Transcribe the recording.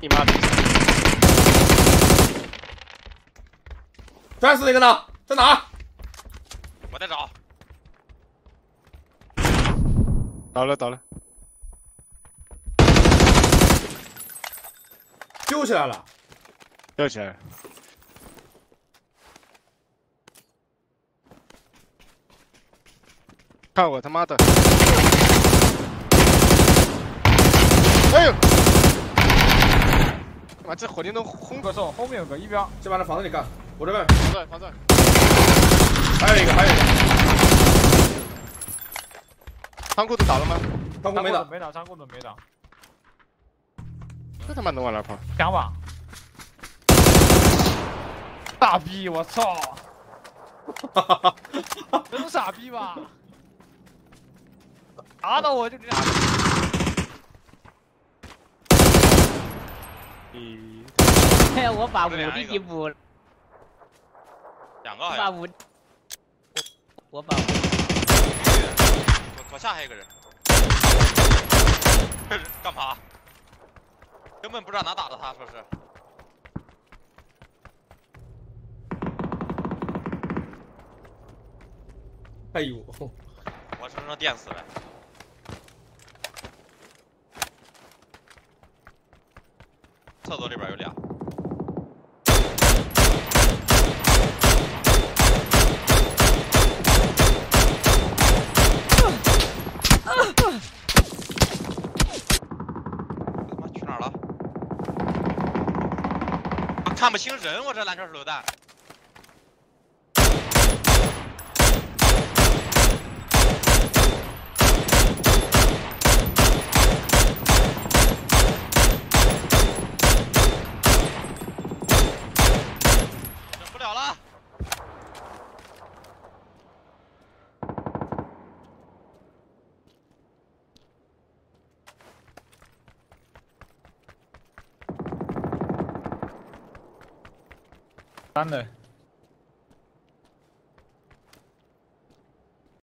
你妈的！摔死那个呢？在哪？我在找。倒了倒了，救起来了。吊起来。看我他妈的！哎呦！妈，这火箭筒轰个手，后面有个一标，先把那房子里干。我这边。房子房子。还有一个，还有一个。仓库都倒了吗？仓库没倒，没倒，仓库都没倒。这他妈能往哪跑？想吧。傻逼！我操！哈哈哈！这是傻逼吧？打到我就这样。咦！哎，我把五的一补。两个好像。把五。我把左下还有一个人。干嘛？根本不知道哪打的，他说是。哎呦！我身上电死了。厕所里边有俩。他妈去哪儿了？看不清人，我这蓝圈手榴弹。三的。